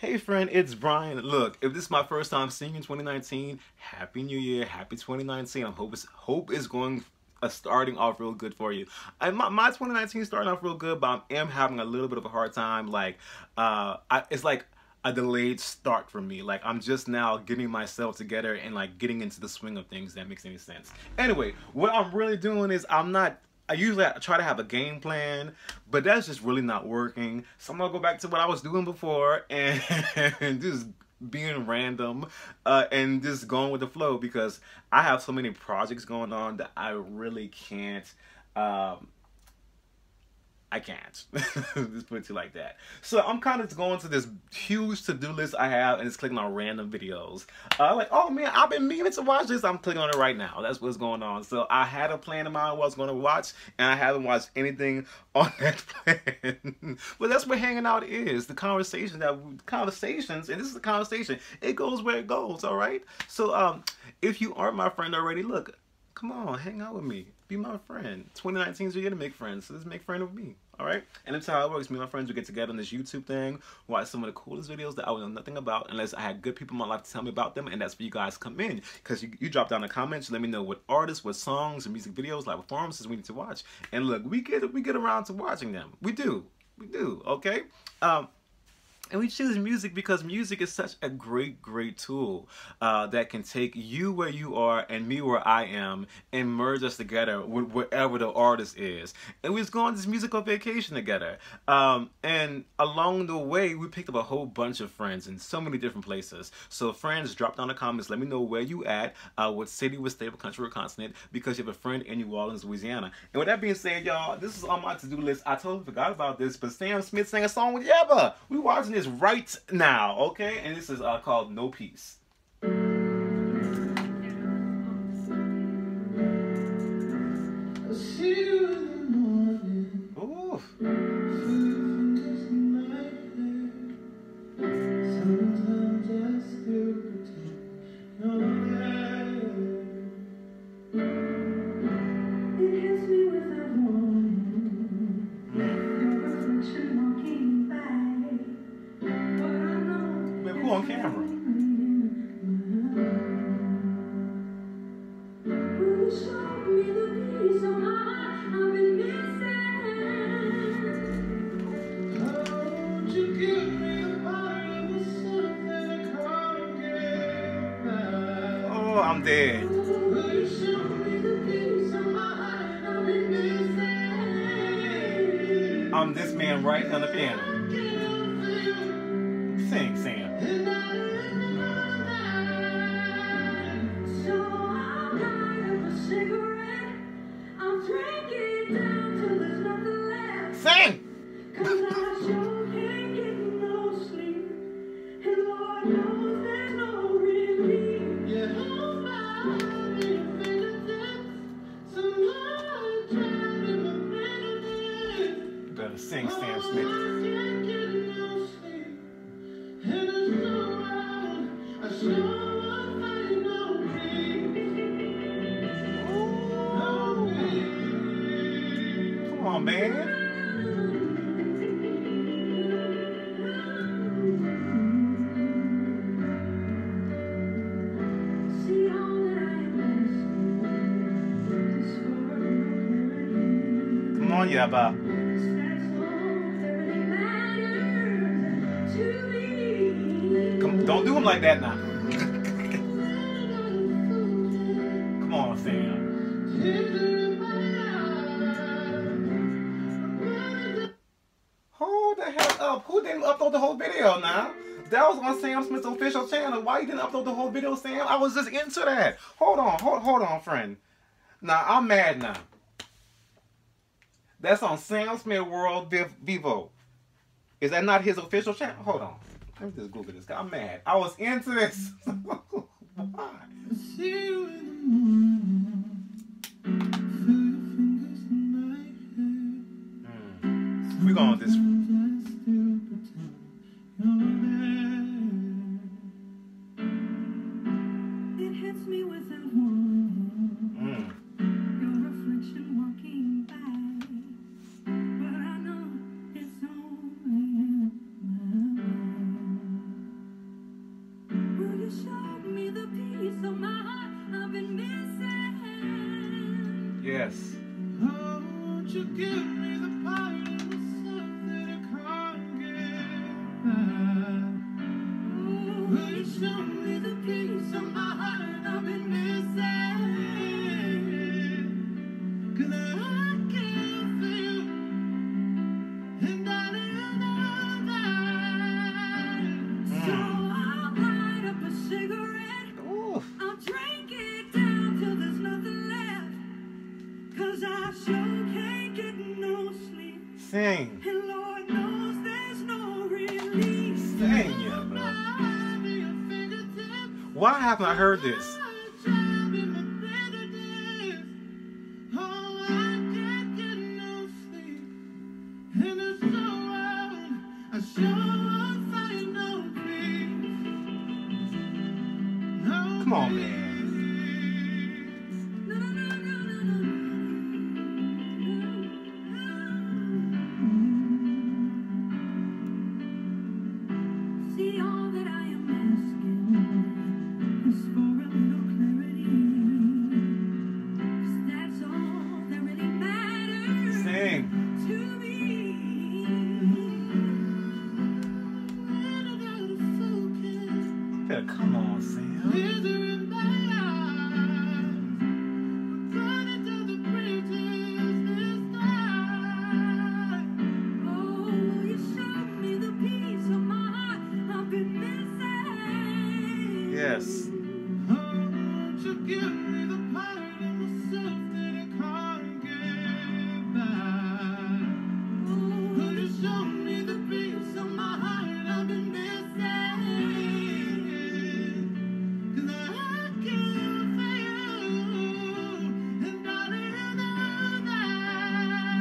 Hey friend, it's Brian. Look, if this is my first time seeing you in 2019, Happy New Year, Happy 2019. I hope it's hope is going uh, starting off real good for you. I, my, my 2019 starting off real good, but I am having a little bit of a hard time. Like, uh, I, it's like a delayed start for me. Like I'm just now getting myself together and like getting into the swing of things. That makes any sense. Anyway, what I'm really doing is I'm not I usually try to have a game plan, but that's just really not working. So I'm gonna go back to what I was doing before and, and just being random uh, and just going with the flow because I have so many projects going on that I really can't um, I can't. just put it to like that. So I'm kind of going to this huge to-do list I have and just clicking on random videos. Uh, like, oh man, I've been meaning to watch this. I'm clicking on it right now. That's what's going on. So I had a plan in mind what I was going to watch and I haven't watched anything on that plan. but that's what hanging out is. The conversation that conversations, and this is a conversation. It goes where it goes, all right? So um, if you aren't my friend already, look, come on, hang out with me. Be my friend. 2019 is your year to make friends, so let's make friends with me. All right, and that's how it works. Me and my friends would get together on this YouTube thing, watch some of the coolest videos that I would know nothing about, unless I had good people in my life to tell me about them, and that's where you guys come in, because you, you drop down the comments, let me know what artists, what songs, and music videos, like performances we need to watch. And look, we get we get around to watching them. We do, we do. Okay. Um, and we choose music because music is such a great, great tool uh, that can take you where you are and me where I am and merge us together with wherever the artist is. And we just go on this musical vacation together. Um, and along the way, we picked up a whole bunch of friends in so many different places. So friends, drop down the comments. Let me know where you at, uh, what city, what state, what country, or continent, because you have a friend in New Orleans, Louisiana. And with that being said, y'all, this is on my to-do list. I totally forgot about this, but Sam Smith sang a song with Yebba. We watching this right now, okay? And this is uh, called No Peace. I'm dead. I'm this man right on the piano. Sing, Sam. Sing! Come on, man. Come on, Yebba. Don't do him like that now. Upload the whole video now? That was on Sam Smith's official channel. Why you didn't upload the whole video, Sam? I was just into that. Hold on, hold, hold on, friend. Now, I'm mad now. That's on Sam Smith World Vevo. Is that not his official channel? Hold on. Let me just Google this. I'm mad. I was into this. Why? Hmm. We going this. Yes. Why haven't I heard this?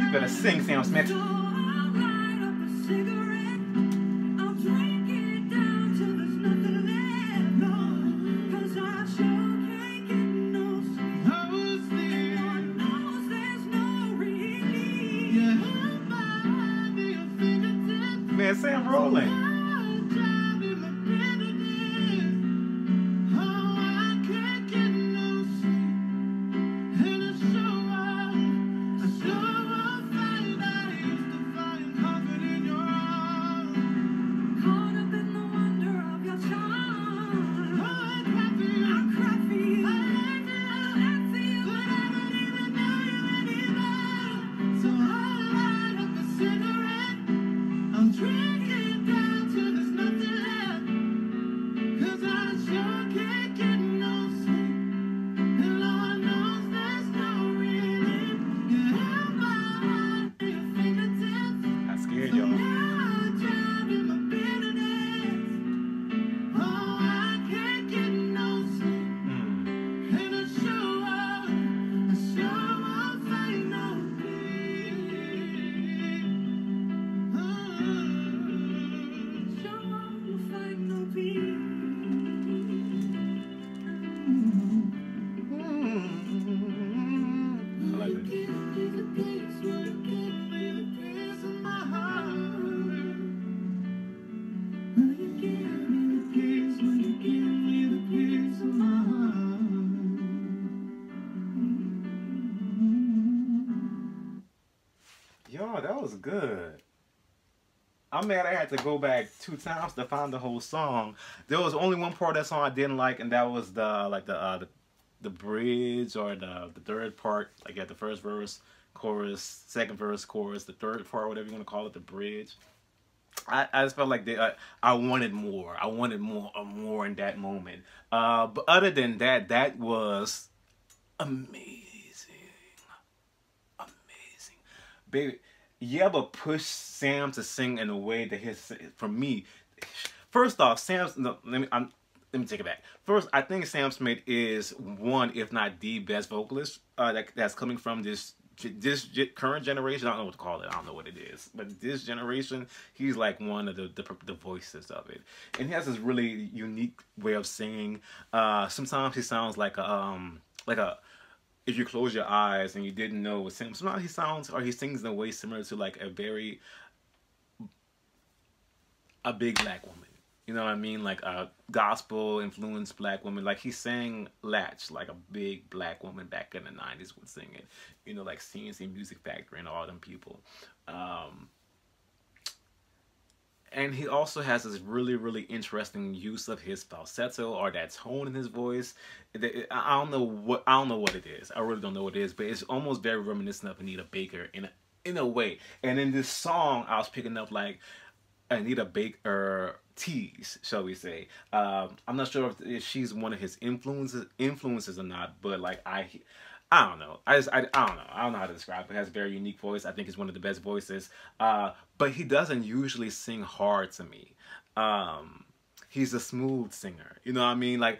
You better sing, Sam Smith. So I'll light I'm mad I had to go back two times to find the whole song. There was only one part of that song I didn't like, and that was the like the uh, the, the bridge or the the third part, like at the first verse, chorus, second verse, chorus, the third part, whatever you want to call it, the bridge. I, I just felt like they, I, I wanted more. I wanted more, uh, more in that moment. Uh, but other than that, that was amazing, amazing, baby. You ever push Sam to sing in a way that his, for me, first off, Sam's. No, let me. I'm, let me take it back. First, I think Sam Smith is one, if not the best vocalist uh, that, that's coming from this this current generation. I don't know what to call it. I don't know what it is, but this generation, he's like one of the the, the voices of it, and he has this really unique way of singing. Uh, sometimes he sounds like a um like a if you close your eyes and you didn't know was him. Sometimes he sounds or he sings in a way similar to like a very a big black woman. You know what I mean? Like a gospel influenced black woman. Like he sang Latch like a big black woman back in the nineties would sing it. You know, like C+C Music Factory and all them people. Um and he also has this really really interesting use of his falsetto or that tone in his voice. I don't know what i don't know what it is. I really don't know what it is but it's almost very reminiscent of anita baker in a, in a way. And in this song i was picking up like anita baker tease shall we say. Um i'm not sure if, if she's one of his influences influences or not but like i I don't know. I just I, I don't know. I don't know how to describe it. He has a very unique voice. I think he's one of the best voices. Uh, but he doesn't usually sing hard to me. Um, he's a smooth singer. You know what I mean? Like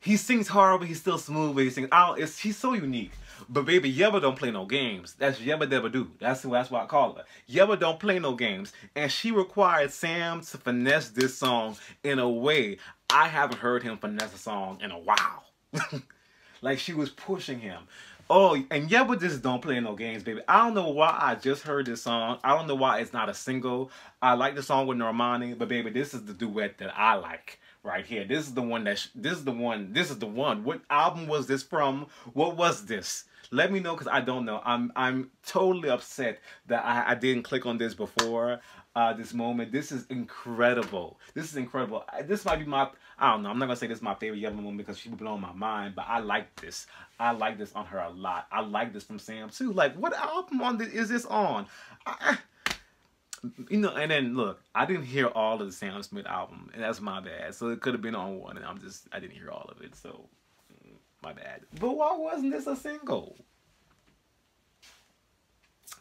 he sings hard, but he's still smooth. But he sings. Don't, it's he's so unique. But baby, Yebba don't play no games. That's Yebba Debba Do. That's that's what I call her. Yebba don't play no games, and she required Sam to finesse this song in a way I haven't heard him finesse a song in a while. like she was pushing him. Oh, and Yebba just don't play no games, baby. I don't know why I just heard this song. I don't know why it's not a single. I like the song with Normani, but baby, this is the duet that I like right here. This is the one that this is the one. This is the one. What album was this from? What was this? Let me know because I don't know. I'm I'm totally upset that I, I didn't click on this before uh, this moment. This is incredible. This is incredible. This might be my I don't know. I'm not gonna say this is my favorite Yebba moment because she blew my mind, but I like this. I like this on her a lot. I like this from Sam too. Like, what album on this is this on? I, you know, and then look, I didn't hear all of the Sam Smith album, and that's my bad. So it could have been on one, and I'm just I didn't hear all of it, so mm, my bad. But why wasn't this a single?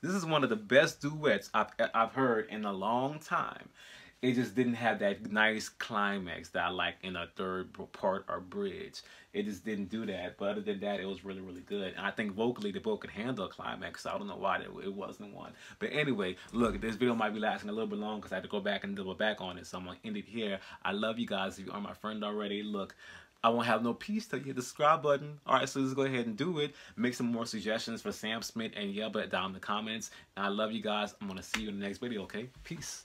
This is one of the best duets I've I've heard in a long time. It just didn't have that nice climax that I like in a third part or bridge. It just didn't do that. But other than that, it was really, really good. And I think vocally, the book could handle a climax. So I don't know why it, wasn't one. But anyway, look, this video might be lasting a little bit long because I had to go back and double back on it. So I'm going to end it here. I love you guys. If you are my friend already, look, I won't have no peace till you hit the subscribe button. All right, so let's go ahead and do it. Make some more suggestions for Sam Smith and Yebba down in the comments. And I love you guys. I'm going to see you in the next video, okay? Peace.